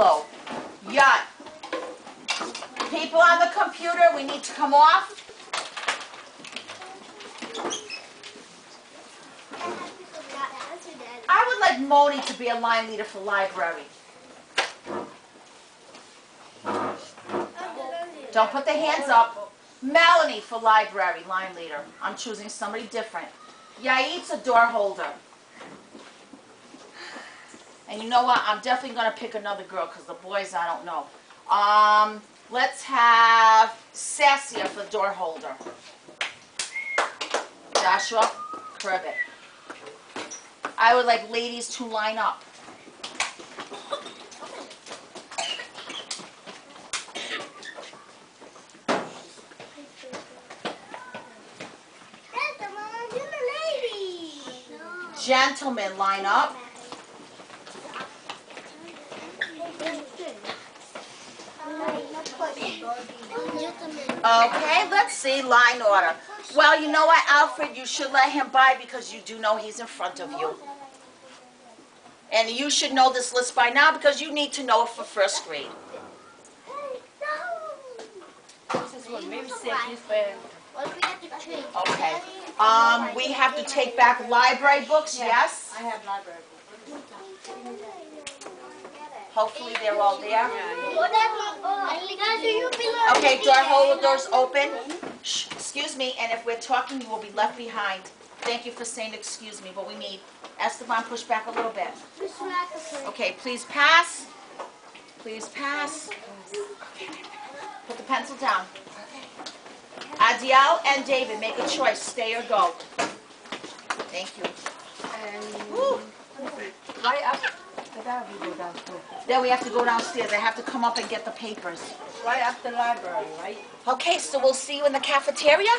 Hello. Yacht. People on the computer, we need to come off. I would like Moni to be a line leader for library. Don't put the hands up. Melanie for library, line leader. I'm choosing somebody different. Yait's a door holder. And you know what? I'm definitely gonna pick another girl because the boys I don't know. Um, let's have Sassia for door holder. Joshua, Corbett. I would like ladies to line up. Gentlemen, line up. Okay, let's see, line order. Well, you know what, Alfred, you should let him by because you do know he's in front of you. And you should know this list by now because you need to know it for first grade. Okay. Um, we have to take back library books, yes? I have library. Hopefully they're all there. Okay, door holders open. Shh, excuse me, and if we're talking, you will be left behind. Thank you for saying excuse me, but we need Esteban, push back a little bit. Okay, please pass. Please pass. Put the pencil down. Adiel and David, make a choice, stay or go. Thank you. Um, Woo. Right up, that we go down. Then we have to go downstairs. I have to come up and get the papers. Right after the library, right? Okay, so we'll see you in the cafeteria?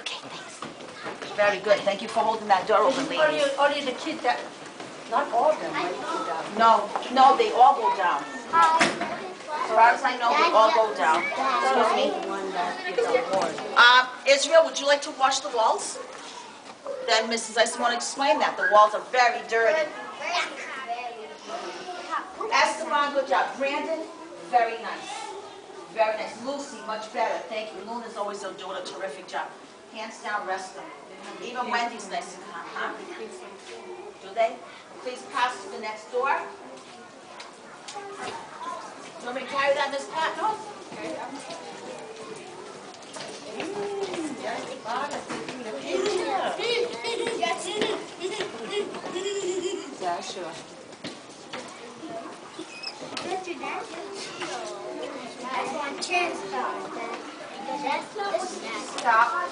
Okay, thanks. Very good. Thank you for holding that door open, Only, ladies. only the kids that, not all of them, right, go down. No, no, they all go down. As far as I know, they all go down. Excuse me. The one that gets award. Um, Israel, would you like to wash the walls? Then Mrs. I just want to explain that. The walls are very dirty. Esteban, good job. Brandon, very nice. Very nice. Lucy, much better. Thank you. Luna's always doing a terrific job. Hands down, rest them. Even Wendy's nice and calm, huh? Do they? Please pass to the next door. You want me to carry that, Miss Pat? No? Yeah, sure. Stop,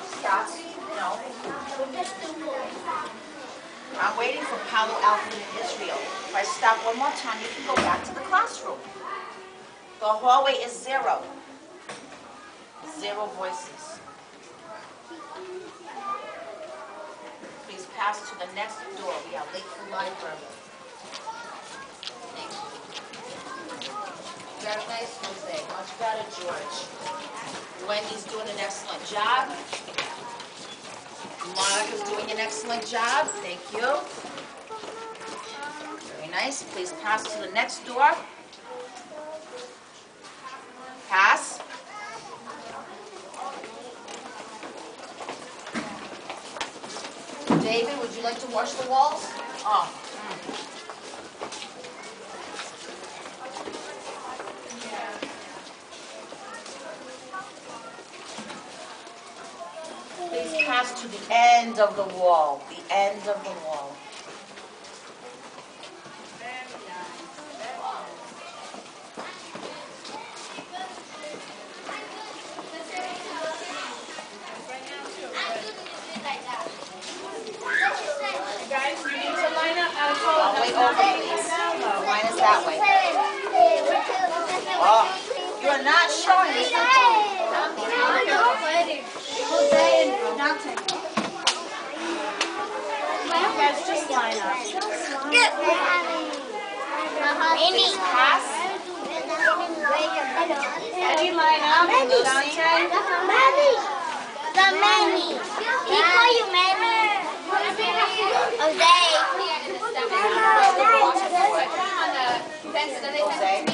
stop. No. I'm waiting for Palo Alpha in Israel. If I stop one more time, you can go back to the classroom. The hallway is zero. Zero voices. Please pass to the next door. We are late for library. Thank you. Very nice, Jose. Much better, George. Wendy's doing an excellent job. Monica's doing an excellent job. Thank you. Very nice. Please pass to the next door. Pass. David, would you like to wash the walls? Oh. Please pass to the end of the wall, the end of the wall. Guys, you need to line up. I'll call All the way over, please. Mine is that way. Oh, you are not showing us. Guys, just line up. Please pass. Eddie, line up. Dante. The Manny. He call you Manny. Jose. Jose.